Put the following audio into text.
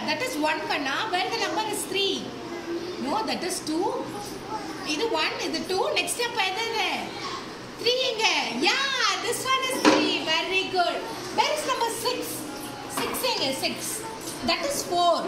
here. That is 1 kanna. Where the number is 3? No, that is 2. இது 1, இது 2. Next step எது இது? 3 இங்க. Yeah, this one is 3. Very good. Where is number 6? 6 இங்க 6. That is 4.